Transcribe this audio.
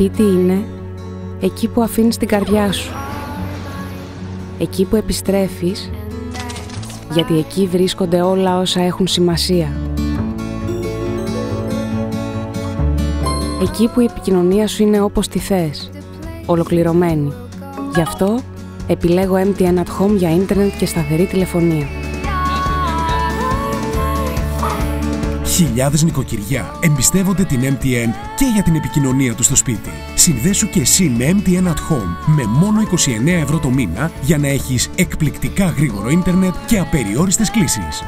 Σπίτι είναι εκεί που αφήνεις την καρδιά σου. Εκεί που επιστρέφεις, γιατί εκεί βρίσκονται όλα όσα έχουν σημασία. Εκεί που η επικοινωνία σου είναι όπως τη θες, ολοκληρωμένη. Γι' αυτό επιλέγω MTN at Home για ίντερνετ και σταθερή τηλεφωνία. Χιλιάδες νοικοκυριά εμπιστεύονται την MTN και για την επικοινωνία τους στο σπίτι. Συνδέσου και εσύ με MTN at Home με μόνο 29 ευρώ το μήνα για να έχεις εκπληκτικά γρήγορο ίντερνετ και απεριόριστες κλήσεις.